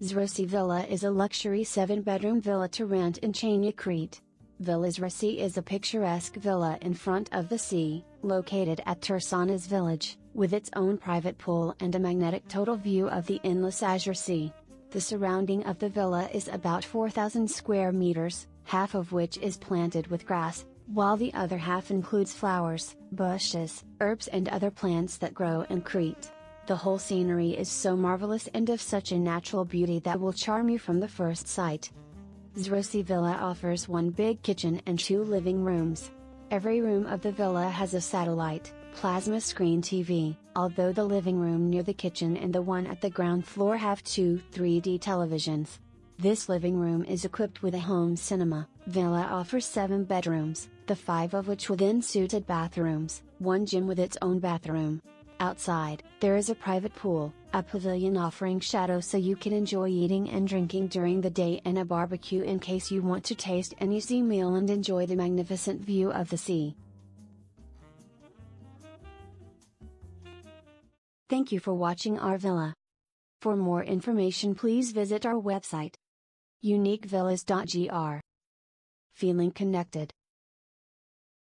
Xrissi Villa is a luxury 7 bedroom villa to rent in Chania, Crete. Villas Xrissi is a picturesque villa in front of the sea, located at Tersanas village, with its own private pool and a magnetic total view of the endless Azure Sea. The surrounding of the villa is about 4,000 square meters, half of which is planted with grass, while the other half includes flowers, bushes, herbs and other plants that grow in Crete. The whole scenery is so marvelous and of such a natural beauty that will charm you from the first sight. Xrissi Villa offers one big kitchen and two living rooms. Every room of the villa has a satellite, plasma screen TV, although the living room near the kitchen and the one at the ground floor have two 3D televisions. This living room is equipped with a home cinema. Villa offers seven bedrooms, the five of which within suited bathrooms, one gym with its own bathroom, Outside, there is a private pool, a pavilion offering shadow so you can enjoy eating and drinking during the day and a barbecue in case you want to taste an easy meal and enjoy the magnificent view of the sea. Thank you for watching our villa. For more information please visit our website uniquevillas.gr. Feeling connected